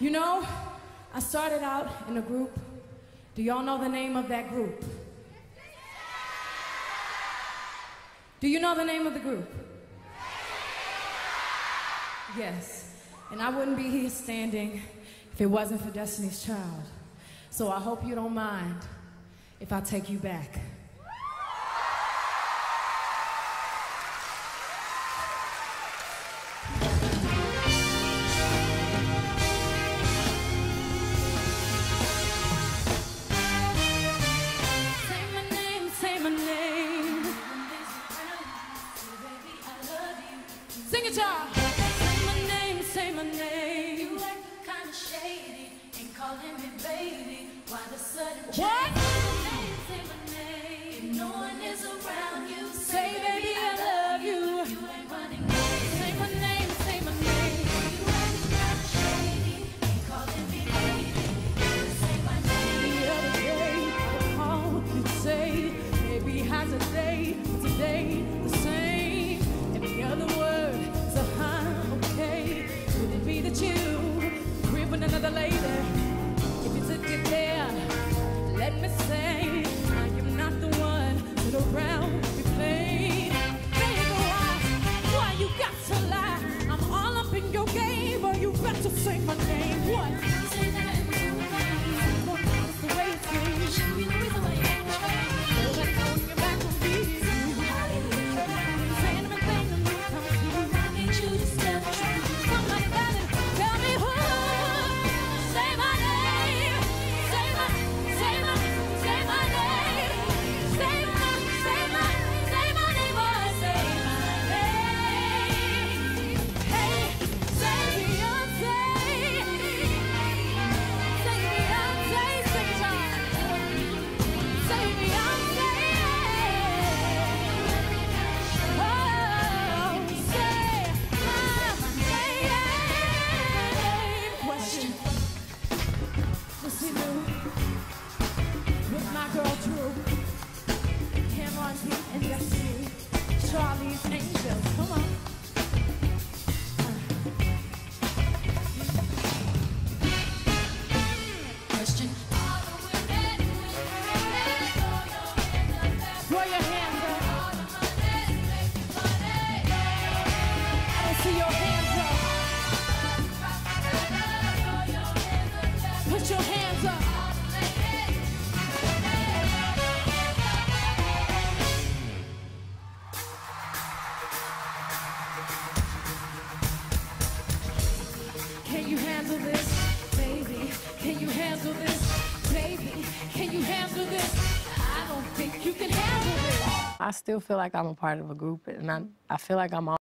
You know, I started out in a group. Do y'all know the name of that group? Do you know the name of the group? Yes. And I wouldn't be here standing if it wasn't for Destiny's Child. So I hope you don't mind if I take you back. guitar. Say my name, say my name. You act kind of shady, ain't calling me baby. Why the sudden change? question. You handle this? Baby, can you handle this? Baby, can you handle this? I don't think you can handle this. I still feel like I'm a part of a group, and I, I feel like I'm